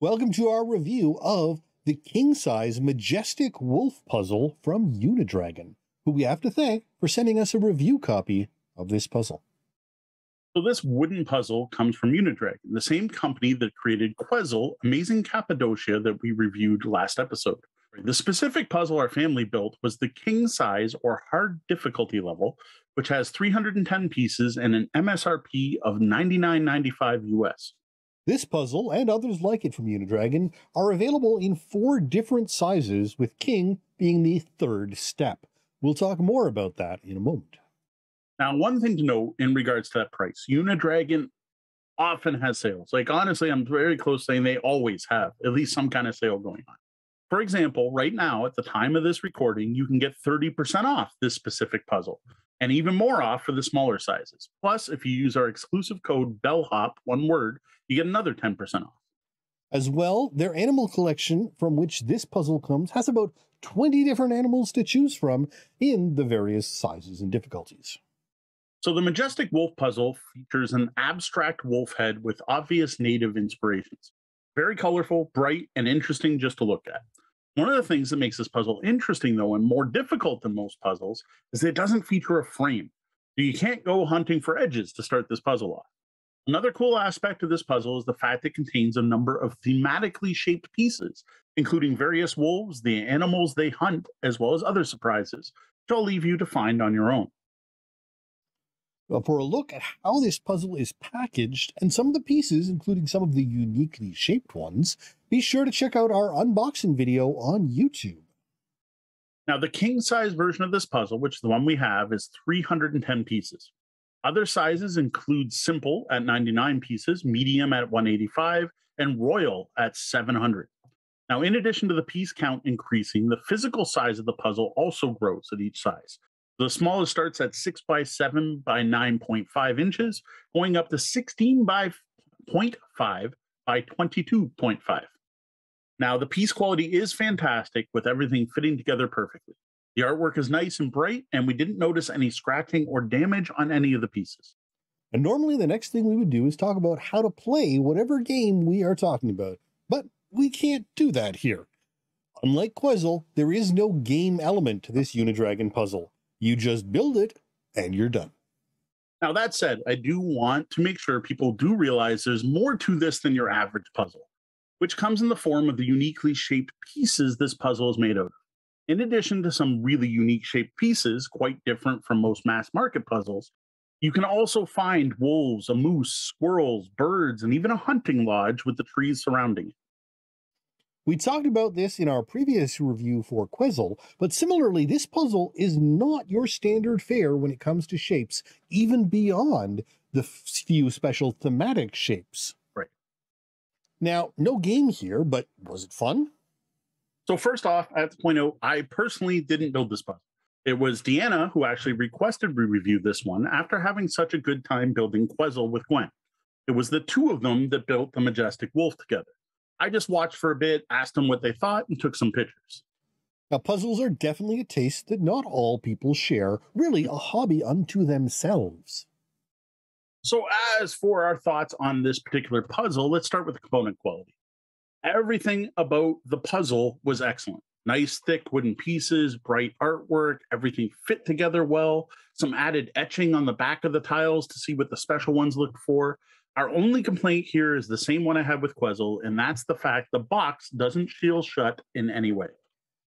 Welcome to our review of the king size majestic wolf puzzle from Unidragon, who we have to thank for sending us a review copy of this puzzle. So this wooden puzzle comes from Unidragon, the same company that created Quezzle, Amazing Cappadocia that we reviewed last episode. The specific puzzle our family built was the king size or hard difficulty level, which has 310 pieces and an MSRP of 99.95 US. This puzzle and others like it from Unidragon are available in four different sizes, with King being the third step. We'll talk more about that in a moment. Now, one thing to note in regards to that price, Unidragon often has sales. Like honestly, I'm very close saying they always have at least some kind of sale going on. For example, right now at the time of this recording, you can get 30% off this specific puzzle and even more off for the smaller sizes. Plus, if you use our exclusive code BELLHOP, one word, you get another 10% off. As well, their animal collection from which this puzzle comes has about 20 different animals to choose from in the various sizes and difficulties. So, the Majestic Wolf puzzle features an abstract wolf head with obvious native inspirations. Very colorful, bright, and interesting just to look at. One of the things that makes this puzzle interesting, though, and more difficult than most puzzles, is that it doesn't feature a frame. So you can't go hunting for edges to start this puzzle off. Another cool aspect of this puzzle is the fact that it contains a number of thematically shaped pieces, including various wolves, the animals they hunt, as well as other surprises, which I'll leave you to find on your own. For a look at how this puzzle is packaged and some of the pieces, including some of the uniquely shaped ones, be sure to check out our unboxing video on YouTube. Now, the king size version of this puzzle, which is the one we have, is 310 pieces. Other sizes include simple at 99 pieces, medium at 185, and royal at 700. Now, in addition to the piece count increasing, the physical size of the puzzle also grows at each size. The smallest starts at 6 by 7 by 9.5 inches, going up to 16 by 0.5 by 22.5. Now, the piece quality is fantastic with everything fitting together perfectly. The artwork is nice and bright, and we didn't notice any scratching or damage on any of the pieces. And normally, the next thing we would do is talk about how to play whatever game we are talking about, but we can't do that here. Unlike Quezzle, there is no game element to this Unidragon puzzle. You just build it and you're done. Now, that said, I do want to make sure people do realize there's more to this than your average puzzle, which comes in the form of the uniquely shaped pieces this puzzle is made of. In addition to some really unique shaped pieces, quite different from most mass market puzzles, you can also find wolves, a moose, squirrels, birds, and even a hunting lodge with the trees surrounding it. We talked about this in our previous review for Quezzle, but similarly, this puzzle is not your standard fare when it comes to shapes, even beyond the few special thematic shapes. Right. Now, no game here, but was it fun? So first off, I have to point out, I personally didn't build this puzzle. It was Deanna who actually requested we review this one after having such a good time building Quezzle with Gwen. It was the two of them that built the Majestic Wolf together. I just watched for a bit, asked them what they thought, and took some pictures. Now, puzzles are definitely a taste that not all people share, really a hobby unto themselves. So, as for our thoughts on this particular puzzle, let's start with the component quality. Everything about the puzzle was excellent. Nice, thick wooden pieces, bright artwork, everything fit together well. Some added etching on the back of the tiles to see what the special ones look for. Our only complaint here is the same one I had with Quezzle, and that's the fact the box doesn't feel shut in any way.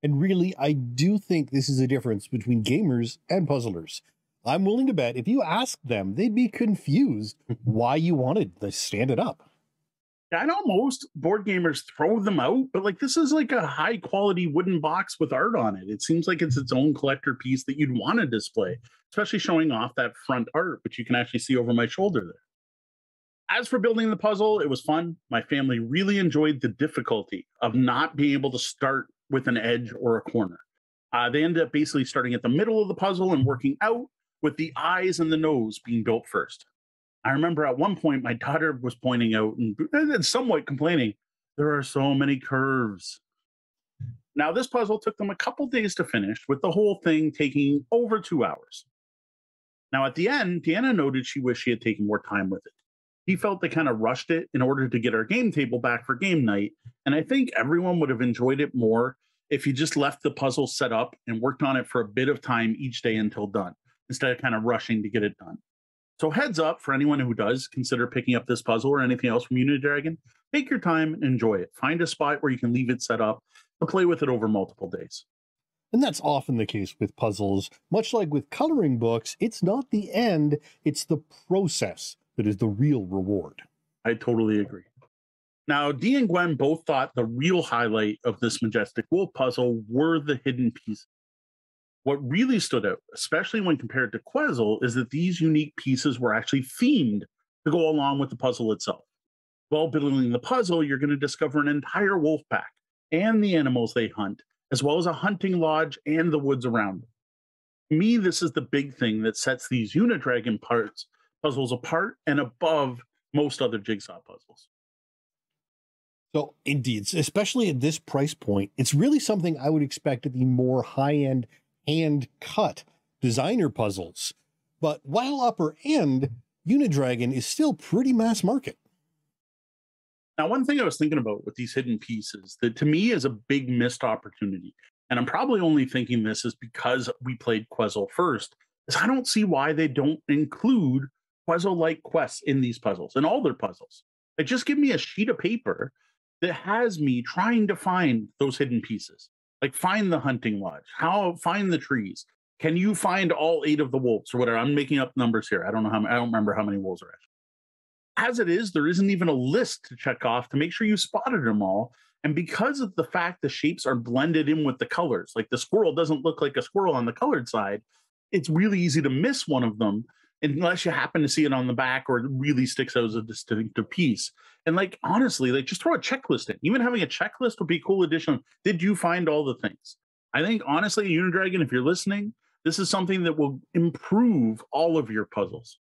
And really, I do think this is a difference between gamers and puzzlers. I'm willing to bet if you asked them, they'd be confused why you wanted to stand it up. I know most board gamers throw them out, but like this is like a high quality wooden box with art on it. It seems like it's its own collector piece that you'd want to display, especially showing off that front art, which you can actually see over my shoulder there. As for building the puzzle, it was fun. My family really enjoyed the difficulty of not being able to start with an edge or a corner. Uh, they ended up basically starting at the middle of the puzzle and working out with the eyes and the nose being built first. I remember at one point my daughter was pointing out and, and somewhat complaining, there are so many curves. Now, this puzzle took them a couple days to finish, with the whole thing taking over two hours. Now, at the end, Deanna noted she wished she had taken more time with it. He felt they kind of rushed it in order to get our game table back for game night. And I think everyone would have enjoyed it more if you just left the puzzle set up and worked on it for a bit of time each day until done, instead of kind of rushing to get it done. So heads up for anyone who does consider picking up this puzzle or anything else from Unidragon, take your time and enjoy it. Find a spot where you can leave it set up and play with it over multiple days. And that's often the case with puzzles. Much like with coloring books, it's not the end, it's the process that is the real reward. I totally agree. Now, Dee and Gwen both thought the real highlight of this Majestic Wolf puzzle were the hidden pieces. What really stood out, especially when compared to Quezzle, is that these unique pieces were actually themed to go along with the puzzle itself. While building the puzzle, you're going to discover an entire wolf pack and the animals they hunt, as well as a hunting lodge and the woods around them. To me, this is the big thing that sets these Unidragon parts puzzles apart and above most other jigsaw puzzles. So, indeed, especially at this price point, it's really something I would expect at the more high end hand cut designer puzzles. But while upper end, Unidragon is still pretty mass market. Now, one thing I was thinking about with these hidden pieces that to me is a big missed opportunity, and I'm probably only thinking this is because we played Quezzle first, is I don't see why they don't include Quezzle like quests in these puzzles, in all their puzzles. Like, just give me a sheet of paper that has me trying to find those hidden pieces. Like find the hunting lodge, how find the trees. Can you find all eight of the wolves or whatever? I'm making up numbers here. I don't know how many. I don't remember how many wolves are actually. As it is, there isn't even a list to check off to make sure you spotted them all. And because of the fact the shapes are blended in with the colors, like the squirrel doesn't look like a squirrel on the colored side, it's really easy to miss one of them unless you happen to see it on the back or it really sticks out as a distinctive piece. And like honestly, like just throw a checklist in. Even having a checklist would be a cool addition. Did you find all the things? I think honestly, Unidragon, if you're listening, this is something that will improve all of your puzzles.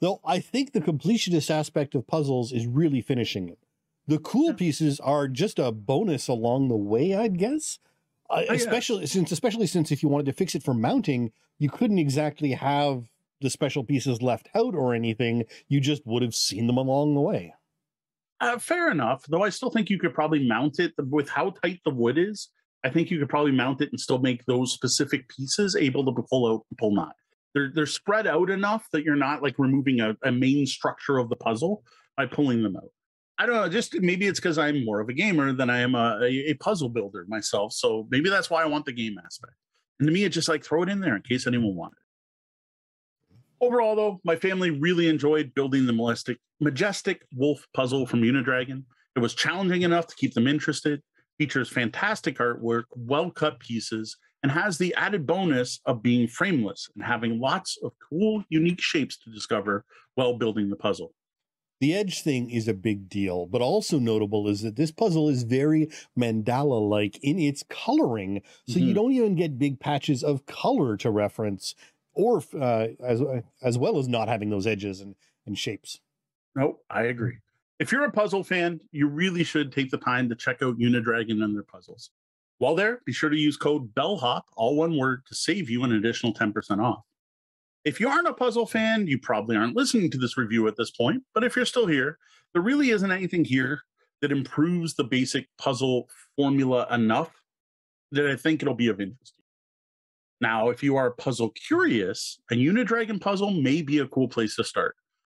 Though I think the completionist aspect of puzzles is really finishing it. The cool pieces are just a bonus along the way, I'd guess. Uh, oh, especially yeah. since, especially since if you wanted to fix it for mounting, you couldn't exactly have the special pieces left out or anything. You just would have seen them along the way. Uh, fair enough, though. I still think you could probably mount it with how tight the wood is. I think you could probably mount it and still make those specific pieces able to pull out pull not. They're they're spread out enough that you're not like removing a, a main structure of the puzzle by pulling them out. I don't know. Just maybe it's because I'm more of a gamer than I am a, a, a, puzzle builder myself. So maybe that's why I want the game aspect. And to me, it's just like throw it in there in case anyone wanted. Overall, though, my family really enjoyed building the majestic, majestic wolf puzzle from Unidragon. It was challenging enough to keep them interested, features fantastic artwork, well cut pieces, and has the added bonus of being frameless and having lots of cool, unique shapes to discover while building the puzzle. The edge thing is a big deal, but also notable is that this puzzle is very mandala like in its coloring. So mm-hmm. you don't even get big patches of color to reference or uh, as as well as not having those edges and, and shapes. No, I agree. If you're a puzzle fan, you really should take the time to check out Unidragon and their puzzles. While there, be sure to use code BELLHOP, all one word, to save you an additional 10% off. If you aren't a puzzle fan, you probably aren't listening to this review at this point, but if you're still here, there really isn't anything here that improves the basic puzzle formula enough that I think it'll be of interest now, if you are puzzle curious, a Unidragon puzzle may be a cool place to start.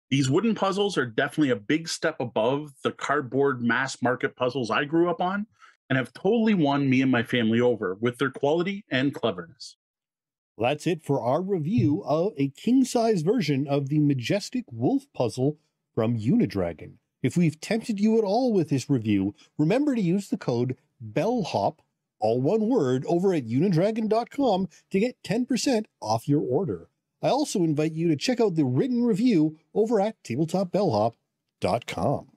These wooden puzzles are definitely a big step above the cardboard mass market puzzles I grew up on and have totally won me and my family over with their quality and cleverness. Well, that's it for our review of a king size version of the Majestic Wolf puzzle from Unidragon. If we've tempted you at all with this review, remember to use the code BELLHOP all one word, over at unidragon.com to get 10% off your order. I also invite you to check out the written review over at tabletopbellhop.com.